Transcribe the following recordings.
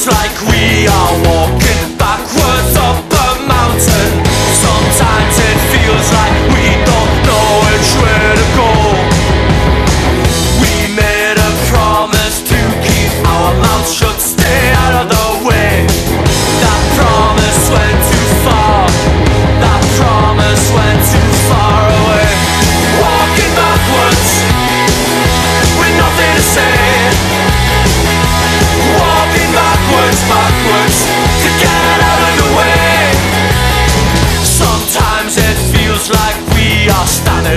feels like we are one.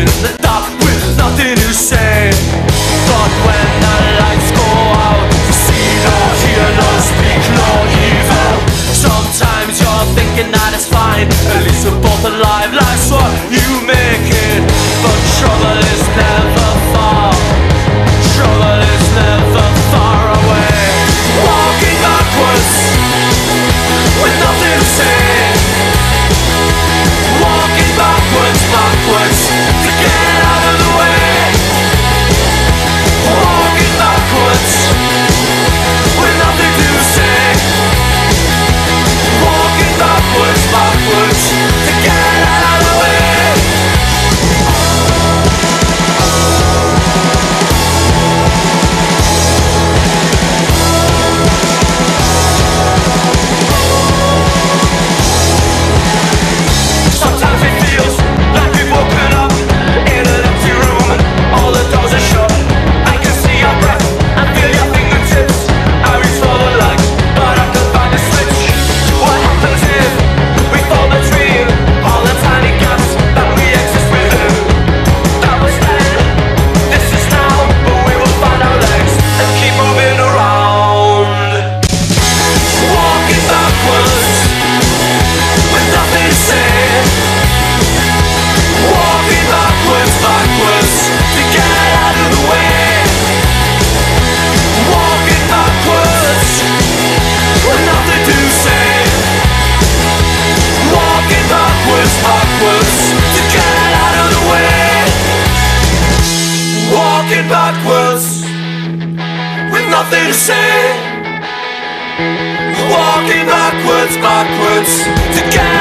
with nothing to say. But when the lights go out, you see no, hear no, speak no evil. Sometimes you're thinking that it's fine, at least we're both alive. Life's what you nothing to say. Walking backwards, backwards together.